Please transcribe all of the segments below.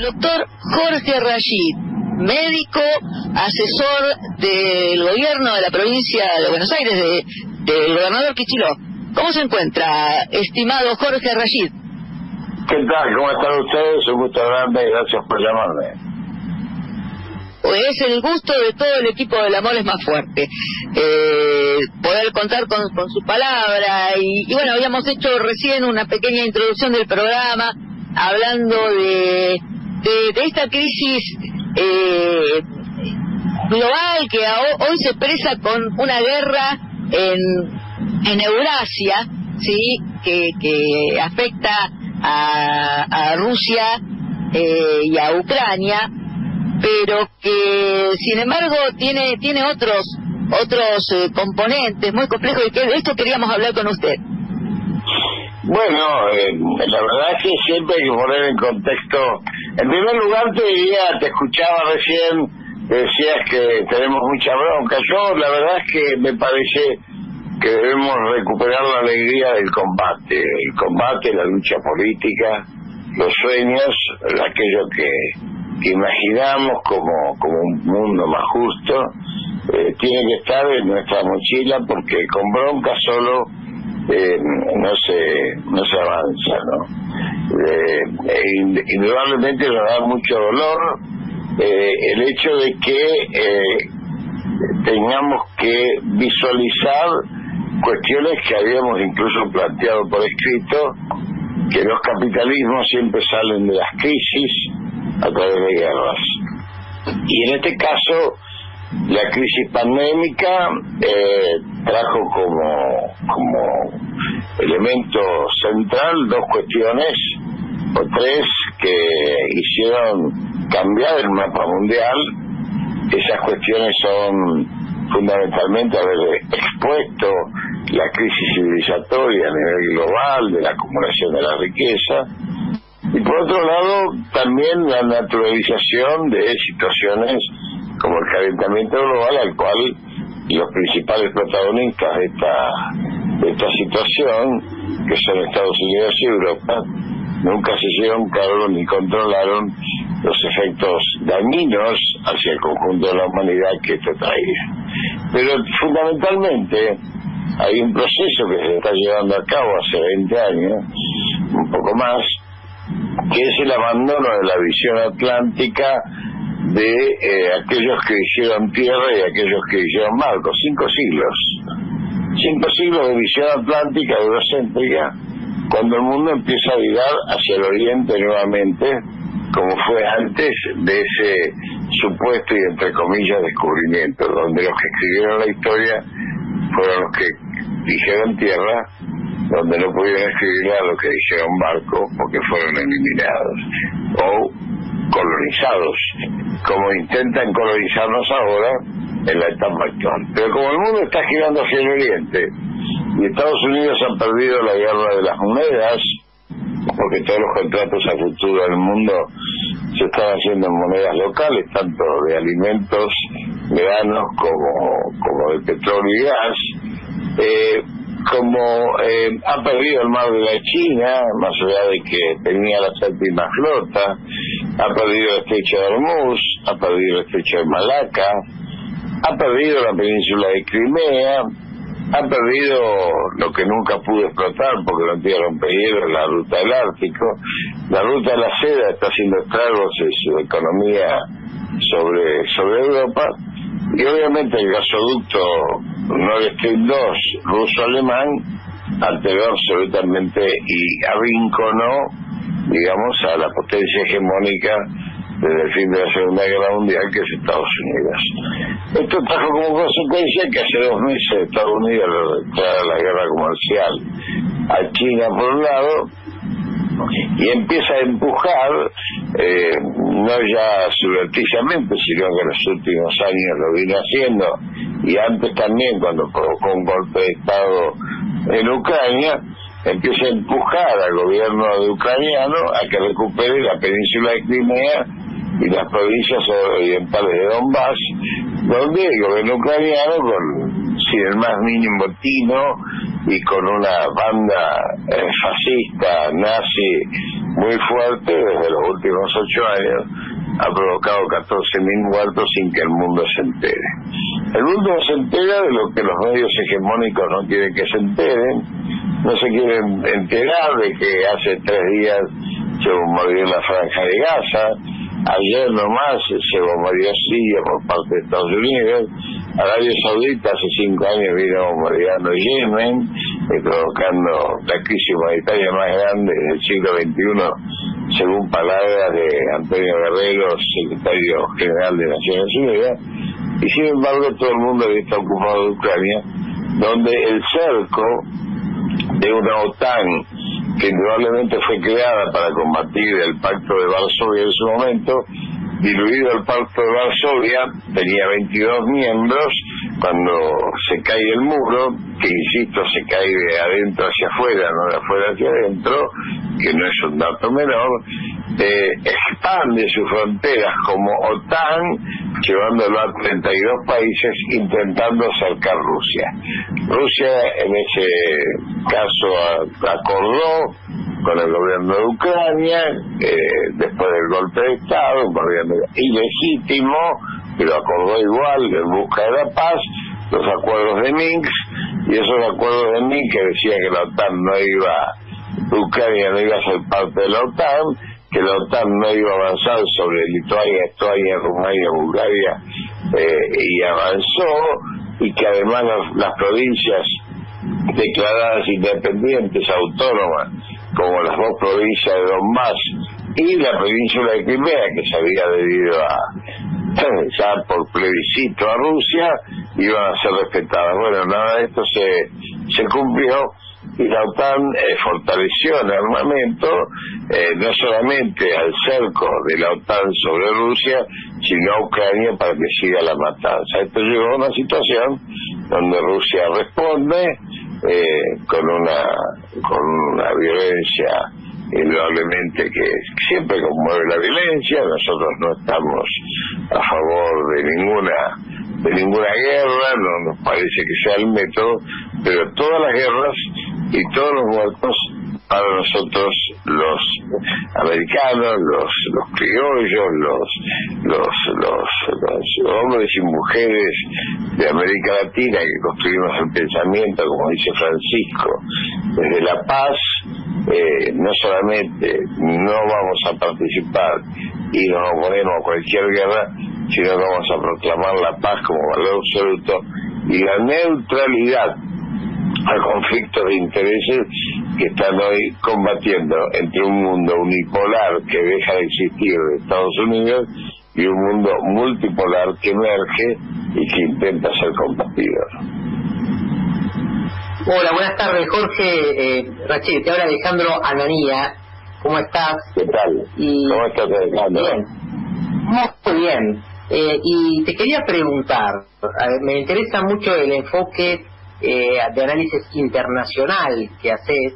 Doctor Jorge Rashid, médico, asesor del gobierno de la provincia de Buenos Aires, de, del gobernador Quichiló. ¿Cómo se encuentra, estimado Jorge Rashid? ¿Qué tal? ¿Cómo están ustedes? Un gusto grande gracias por llamarme. Es el gusto de todo el equipo del Amor es más fuerte. Eh, poder contar con, con su palabra y, y, bueno, habíamos hecho recién una pequeña introducción del programa hablando de, de, esta crisis eh, global que hoy se expresa con una guerra en, en Eurasia, ¿sí? que, que afecta a, a Rusia eh, y a Ucrania pero que sin embargo tiene tiene otros otros eh, componentes muy complejos y que de esto queríamos hablar con usted. Bueno, eh, la verdad es que siempre hay que poner en contexto. En primer lugar te diría, te escuchaba recién, decías que tenemos mucha bronca. Yo la verdad es que me parece que debemos recuperar la alegría del combate, el combate, la lucha política, los sueños, aquello que que imaginamos como, como un mundo más justo, eh, tiene que estar en nuestra mochila porque con bronca solo eh, no se no se avanza, ¿no? Eh, e indudablemente nos da mucho dolor eh, el hecho de que tengamos que visualizar cuestiones que habíamos incluso planteado por escrito, que los capitalismos siempre salen de las crisis, a través de guerras. Y en este caso, la crisis pandémica eh, trajo como, como elemento central dos cuestiones o tres que hicieron cambiar el mapa mundial. Esas cuestiones son fundamentalmente haber expuesto la crisis civilizatoria a nivel global de la acumulación de la riqueza, y por otro lado, también la naturalización de situaciones como el calentamiento global, al cual los principales protagonistas de esta, de esta situación, que son Estados Unidos y Europa, nunca se cargo ni controlaron los efectos dañinos hacia el conjunto de la humanidad que esto traía. Pero fundamentalmente hay un proceso que se está llevando a cabo hace 20 años, un poco más, que es el abandono de la visión atlántica de eh, aquellos que hicieron tierra y aquellos que hicieron marcos, cinco siglos. Cinco siglos de visión atlántica eurocéntrica, cuando el mundo empieza a virar hacia el oriente nuevamente, como fue antes de ese supuesto y entre comillas descubrimiento, donde los que escribieron la historia fueron los que dijeron tierra donde no pudieron escribir a lo que dijeron barco porque fueron eliminados o colonizados, como intentan colonizarnos ahora en la etapa actual. Pero como el mundo está girando hacia el oriente y Estados Unidos han perdido la guerra de las monedas, porque todos los contratos a futuro del mundo se están haciendo en monedas locales, tanto de alimentos, granos como, como de petróleo y gas, eh, como eh, ha perdido el mar de la China, más allá de que tenía la séptima flota, ha perdido el estrecho de Hormuz, ha perdido el estrecho de Malaca, ha perdido la península de Crimea, ha perdido lo que nunca pudo explotar porque no tiene rompehielos, la ruta del Ártico, la ruta de la seda está haciendo estragos en su economía sobre, sobre Europa, y obviamente el gasoducto Nord Stream 2 ruso-alemán alteró absolutamente y arrinconó, digamos, a la potencia hegemónica desde el fin de la Segunda Guerra Mundial, que es Estados Unidos. Esto trajo como consecuencia que hace dos meses Estados Unidos declara la guerra comercial a China por un lado y empieza a empujar, eh, no ya subrepticiamente, sino que en los últimos años lo vino haciendo, y antes también cuando provocó un golpe de Estado en Ucrania, empieza a empujar al gobierno de ucraniano a que recupere la península de Crimea y las provincias orientales de Donbass, donde el gobierno ucraniano, con sin el más mínimo tino y con una banda eh, fascista, nazi, muy fuerte desde los últimos ocho años, ha provocado 14.000 muertos sin que el mundo se entere. El mundo se entera de lo que los medios hegemónicos no quieren que se enteren, no se quieren enterar de que hace tres días se bombardeó la franja de Gaza, ayer nomás se bombardeó Siria por parte de Estados Unidos, Arabia Saudita hace cinco años vino bombardeando Yemen, provocando la crisis humanitaria más grande del siglo XXI, según palabras de Antonio Guerrero, secretario general de Naciones Unidas, y sin embargo todo el mundo está ocupado de Ucrania, donde el cerco de una OTAN que indudablemente fue creada para combatir el pacto de Varsovia en su momento, diluido el pacto de Varsovia, tenía 22 miembros, cuando se cae el muro, que insisto, se cae de adentro hacia afuera, no de afuera hacia adentro, que no es un dato menor, eh, expande sus fronteras como OTAN, llevándolo a 32 países intentando acercar Rusia. Rusia en ese caso acordó con el gobierno de Ucrania, eh, después del golpe de Estado, un gobierno ilegítimo, pero acordó igual en busca de la paz, los acuerdos de Minsk, y esos acuerdos de Minsk que decían que la OTAN no iba, Ucrania no iba a ser parte de la OTAN, que la OTAN no iba a avanzar sobre Lituania, Estonia, Rumania, Bulgaria, eh, y avanzó, y que además las provincias declaradas independientes, autónomas, como las dos provincias de Donbass y la península de Crimea, que se había adherido a, ya por plebiscito a Rusia, iban a ser respetadas. Bueno, nada de esto se, se cumplió y la OTAN eh, fortaleció el armamento eh, no solamente al cerco de la OTAN sobre Rusia, sino a Ucrania para que siga la matanza. Esto llegó a una situación donde Rusia responde eh, con una con una violencia indudablemente que siempre conmueve la violencia. Nosotros no estamos a favor de ninguna de ninguna guerra, no nos parece que sea el método, pero todas las guerras y todos los muertos para nosotros los americanos, los, los criollos, los, los, los, hombres y mujeres de América Latina que construimos el pensamiento, como dice Francisco, desde la paz, eh, no solamente no vamos a participar y nos oponemos a cualquier guerra, sino que vamos a proclamar la paz como valor absoluto y la neutralidad a conflictos de intereses que están hoy combatiendo entre un mundo unipolar que deja de existir de Estados Unidos y un mundo multipolar que emerge y que intenta ser combatido. Hola, buenas tardes, Jorge. Eh, Rachel, te habla Alejandro Ananía. ¿Cómo estás? ¿Qué tal? ¿Cómo estás, Alejandro? Bien. Muy bien. Eh, y te quería preguntar, me interesa mucho el enfoque eh, de análisis internacional que haces,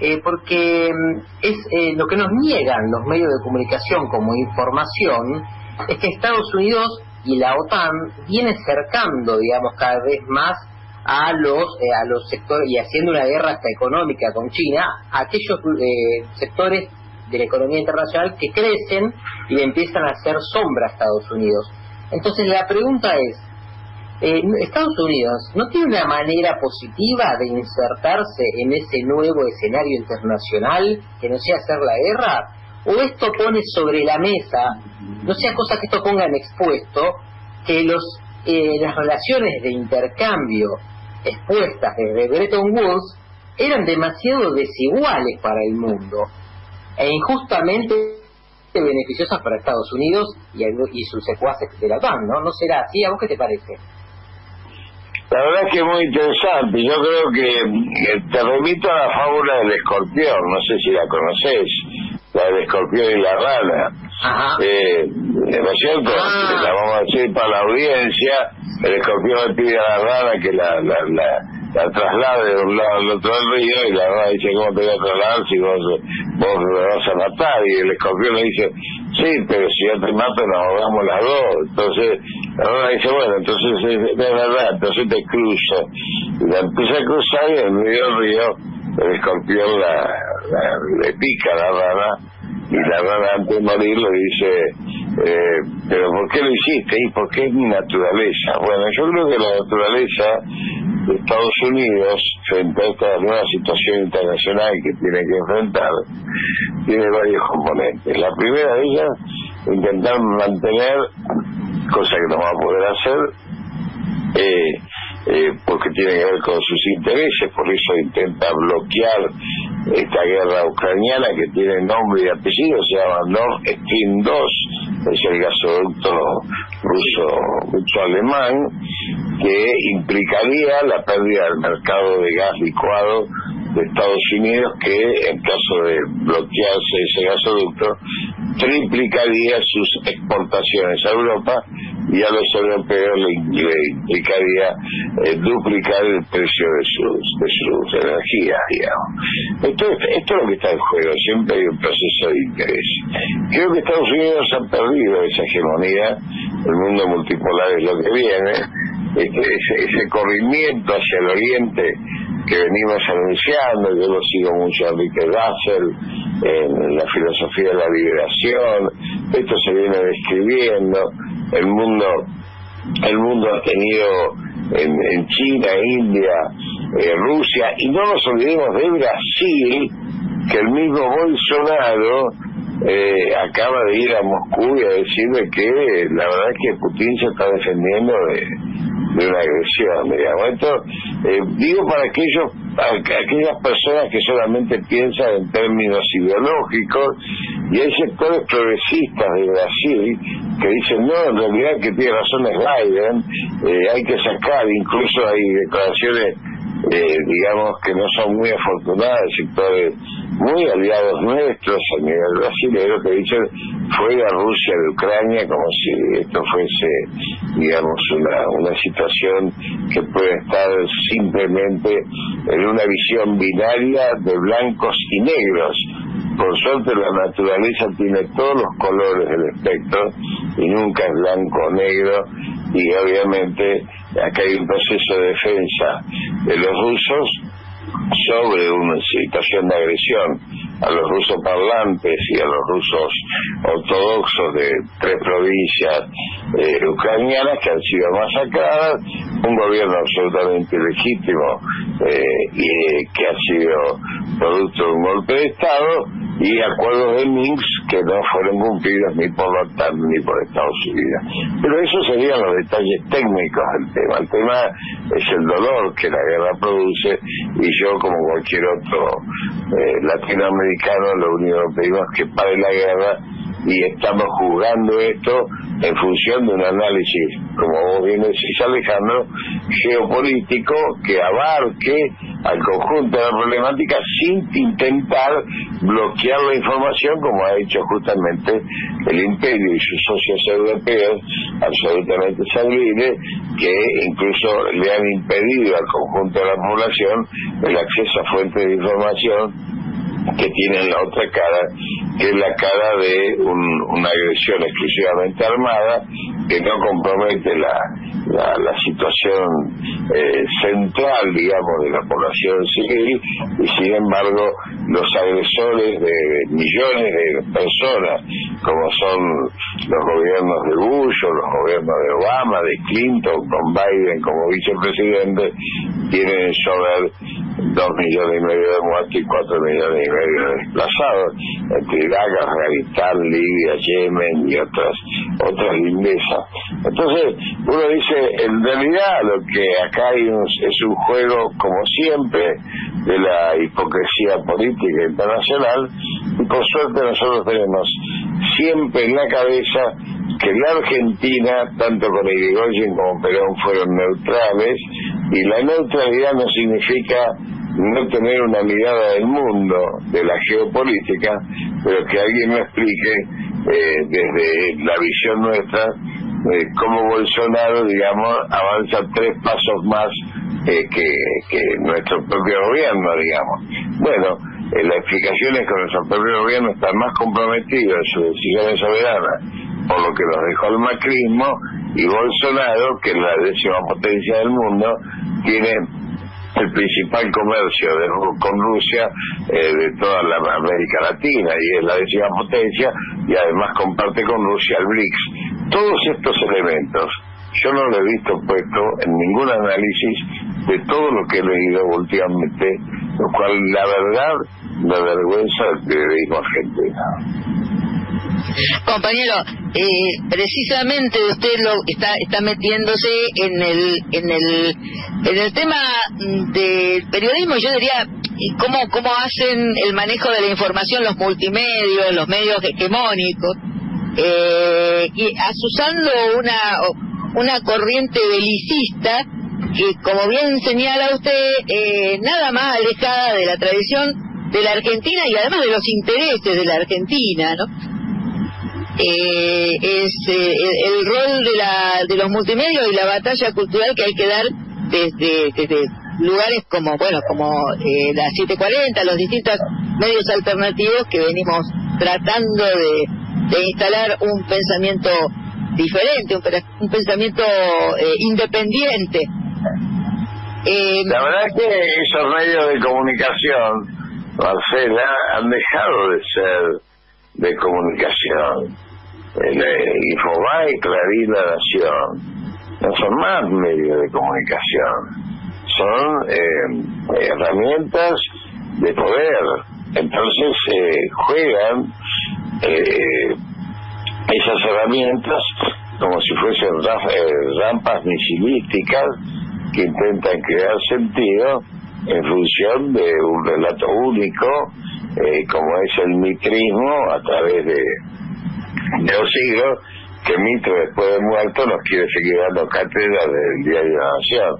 eh, porque mm, es lo que nos niegan los medios de comunicación como información, es que Estados Unidos y la OTAN viene cercando, digamos, cada vez más a los a los sectores y haciendo una guerra hasta económica con China, aquellos sectores de la economía internacional que crecen y empiezan a hacer sombra a Estados Unidos. Entonces la pregunta es, eh, Estados Unidos no tiene una manera positiva de insertarse en ese nuevo escenario internacional que no sea hacer la guerra? ¿O esto pone sobre la mesa, no sea cosa que esto ponga en expuesto, que los, eh, las relaciones de intercambio expuestas desde Bretton Woods eran demasiado desiguales para el mundo e injustamente beneficiosas para Estados Unidos y, sus secuaces de la OTAN, ¿no? ¿No será así? ¿A vos qué te parece? La verdad es que es muy interesante. Yo creo que te remito a la fábula del escorpión, no sé si la conoces, la del escorpión y la rana. Eh, ¿No es cierto? Ah. La vamos a decir para la audiencia. El escorpión le pide a la rana que la, la, la, la traslade de un lado al otro del río y la rana dice, ¿cómo te voy a trasladar si vos, vos me vas a matar? Y el escorpión le dice, sí, pero si yo te mato nos ahogamos las dos. Entonces Ahora dice, bueno, entonces es, verdad, entonces te cruzo. Y la empieza a cruzar y en medio del río el escorpión la, le pica la rana y la rana antes de morir le dice, eh, pero ¿por qué lo hiciste? Y porque es mi naturaleza. Bueno, yo creo que la naturaleza de Estados Unidos, frente a esta nueva situación internacional que tiene que enfrentar, tiene varios componentes. La primera de ellas, intentar mantener, cosa que no va a poder hacer, eh, eh, porque tiene que ver con sus intereses, por eso intenta bloquear esta guerra ucraniana que tiene nombre y apellido, se llama Nord Stream 2, es el gasoducto ruso, ruso-alemán, que implicaría la pérdida del mercado de gas licuado de Estados Unidos que en caso de bloquearse ese gasoducto triplicaría sus exportaciones a Europa y a los europeos le, implicaría eh, duplicar el precio de sus de sus energías digamos. Esto, esto es lo que está en juego siempre hay un proceso de interés. Creo que Estados Unidos ha perdido esa hegemonía el mundo multipolar es lo que viene este, ese, ese corrimiento hacia el oriente que venimos anunciando, yo lo sigo mucho a Enrique Russell en la filosofía de la liberación, esto se viene describiendo, el mundo el mundo ha tenido en, China, India, eh, Rusia, y no nos olvidemos de Brasil, que el mismo Bolsonaro eh, acaba de ir a Moscú y a decirle que la verdad es que Putin se está defendiendo de, de una agresión, digamos. Esto, eh, digo para aquellos, aquellas personas que solamente piensan en términos ideológicos, y hay sectores progresistas de Brasil que dicen, no, en realidad que tiene razón es Biden, eh, hay que sacar, incluso hay declaraciones eh, digamos que no son muy afortunadas, sectores muy aliados nuestros a nivel brasileño que dicen fuera Rusia de Ucrania como si esto fuese digamos una, una situación que puede estar simplemente en una visión binaria de blancos y negros. Por suerte la naturaleza tiene todos los colores del espectro y nunca es blanco o negro y obviamente acá hay un proceso de defensa de los rusos sobre una situación de agresión a los rusos parlantes y a los rusos ortodoxos de tres provincias eh, ucranianas que han sido masacradas, un gobierno absolutamente legítimo eh, y que ha sido producto de un golpe de Estado y acuerdos de Minsk que no fueron cumplidos ni por la OTAN ni por Estados Unidos. Pero esos serían los detalles técnicos del tema. El tema es el dolor que la guerra produce y yo, como cualquier otro eh, latinoamericano, lo único que pedimos es que pare la guerra y estamos juzgando esto en función de un análisis, como vos bien decís Alejandro, geopolítico que abarque al conjunto de la problemática sin intentar bloquear la información como ha hecho justamente el imperio y sus socios europeos absolutamente serviles que incluso le han impedido al conjunto de la población el acceso a fuentes de información que tienen la otra cara, que es la cara de una agresión exclusivamente armada, que no compromete la, la, situación eh, central, digamos, de la población civil, y sin embargo los agresores de millones de personas, como son los gobiernos de Bush o los gobiernos de Obama, de Clinton, con Biden como vicepresidente, tienen sobre dos millones y medio de muertos y cuatro millones y medio de desplazados. Entre Irak, Afganistán, Libia, Yemen y otras otras lindezas. Entonces, uno dice, en realidad lo que acá hay es un juego, como siempre, de la hipocresía política internacional, y por suerte nosotros tenemos siempre en la cabeza que la Argentina, tanto con Irigoyen como Perón, fueron neutrales, y la neutralidad no significa no tener una mirada del mundo, de la geopolítica, pero que alguien me explique eh, desde la visión nuestra eh, cómo Bolsonaro, digamos, avanza tres pasos más eh, que, que nuestro propio gobierno, digamos. Bueno, la explicación es que nuestro propio gobierno está más comprometido en sus decisiones soberanas por lo que nos dejó el macrismo y Bolsonaro, que es la décima potencia del mundo, tiene el principal comercio con Rusia eh, de toda la América Latina y es la décima potencia y además comparte con Rusia el BRICS. Todos estos elementos yo no lo he visto puesto en ningún análisis de todo lo que he leído últimamente, lo cual la verdad me avergüenza del periodismo argentino. Compañero, eh, precisamente usted lo está está metiéndose en el en el en el tema del periodismo, yo diría cómo cómo hacen el manejo de la información los multimedios, los medios hegemónicos, eh, y asusando una una corriente belicista que, como bien señala usted, eh, nada más alejada de la tradición de la Argentina y además de los intereses de la Argentina, ¿no? Eh, es eh, el, rol de, la, de los multimedios y la batalla cultural que hay que dar desde, desde lugares como, bueno, como eh, la 740, los distintos medios alternativos que venimos tratando de, de instalar un pensamiento diferente, un, pensamiento eh, independiente. Eh, la verdad es que esos medios de comunicación, Marcela, han dejado de ser de comunicación. El, Infobae, Clarín, La Nación, no son más medios de comunicación, son eh, herramientas de poder. Entonces juegan eh, esas herramientas como si fuesen eh, rampas misilísticas que intentan crear sentido en función de un relato único, eh, como es el mitrismo a través de, de los siglos, que Mitro después de muerto nos quiere seguir dando cátedra del Diario de la Nación.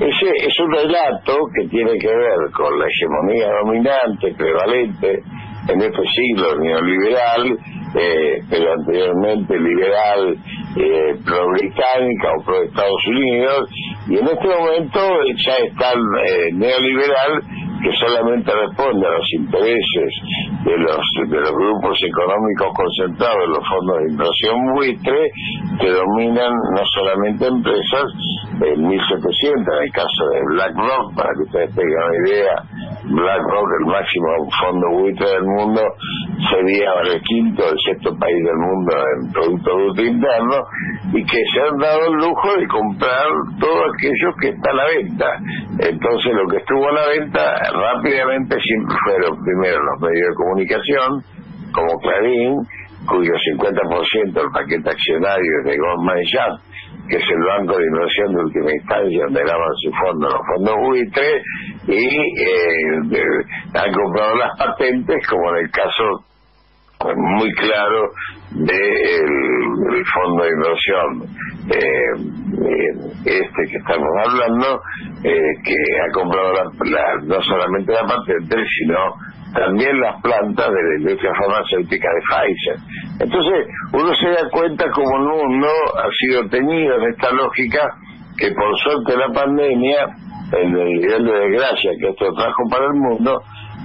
Ese es un relato que tiene que ver con la hegemonía dominante, prevalente en este siglo neoliberal, eh, pero anteriormente liberal, eh, pro-británica o pro-Estados Unidos, y en este momento ya está eh, neoliberal que solamente responde a los intereses de los de los grupos económicos concentrados en los fondos de inversión buitre que dominan no solamente empresas en 1700 en el caso de BlackRock para que ustedes tengan una idea BlackRock el máximo fondo buitre del mundo sería el quinto el sexto país del mundo en Producto Bruto Interno y que se han dado el lujo de comprar todo aquello que está a la venta. Entonces lo que estuvo a la venta rápidamente siempre fueron primero los medios de comunicación, como Clarín, cuyo 50% del paquete accionario es de Goldman Sachs, que es el banco de inversión de última instancia donde daban su fondo los fondos buitre, y eh, han comprado las patentes, como en el caso muy claro del fondo de inversión eh, este que estamos hablando eh, que ha comprado la, no solamente la patente sino también las plantas de la industria farmacéutica de Pfizer. Entonces uno se da cuenta como el mundo ha sido tenido en esta lógica que por suerte la pandemia el nivel de desgracia que esto trajo para el mundo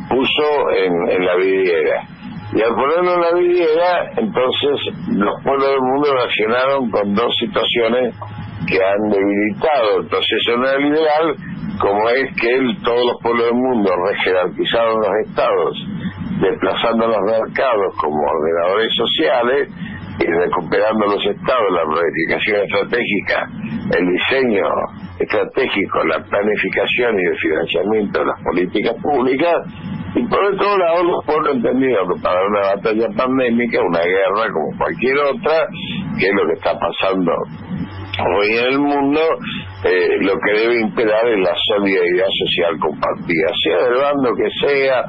puso en, en la vidriera y al ponerlo en la vidriera, entonces los pueblos del mundo reaccionaron con dos situaciones que han debilitado el proceso neoliberal, como es que todos los pueblos del mundo rejerarquizaron los estados, desplazando los mercados como ordenadores sociales y recuperando los estados, la planificación estratégica, el diseño estratégico, la planificación y el financiamiento de las políticas públicas, y por otro lado, los pueblos entendido que para una batalla pandémica, una guerra como cualquier otra, que es lo que está pasando hoy en el mundo, eh, lo que debe imperar es la solidaridad social compartida, sea del bando que sea,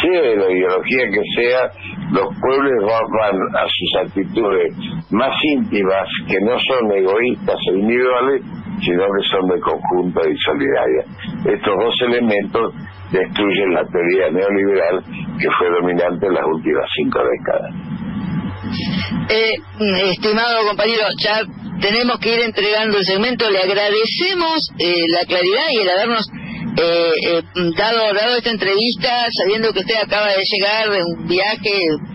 sea de la ideología que sea, los pueblos van a sus actitudes más íntimas, que no son egoístas e individuales, sino que son de conjunto y solidaria. Estos dos elementos destruyen la teoría neoliberal que fue dominante en las últimas cinco décadas. Eh, estimado compañero, ya tenemos que ir entregando el segmento. Le agradecemos eh, la claridad y el habernos eh, eh, dado, dado esta entrevista sabiendo que usted acaba de llegar de un viaje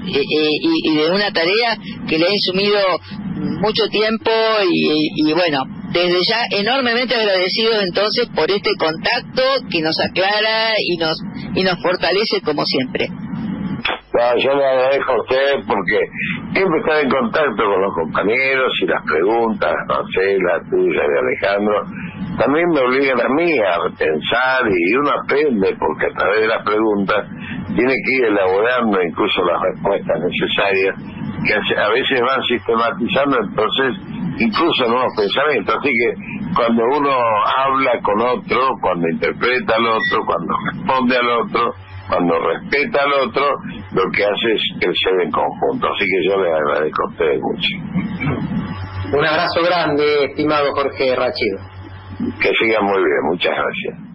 y, y, de una tarea que le ha insumido mucho tiempo y, bueno, desde ya enormemente agradecidos entonces por este contacto que nos aclara y nos y nos fortalece como siempre. yo le agradezco a usted porque siempre estar en contacto con los compañeros y las preguntas, Marcela, tuya y Alejandro, también me obligan a mí a pensar y uno aprende porque a través de las preguntas tiene que ir elaborando incluso las respuestas necesarias que a veces van sistematizando entonces incluso nuevos pensamientos. Así que cuando uno habla con otro, cuando interpreta al otro, cuando responde al otro, cuando respeta al otro, lo que hace es crecer en conjunto. Así que yo les agradezco a ustedes mucho. Un abrazo grande, estimado Jorge Rachido. Que siga muy bien, muchas gracias.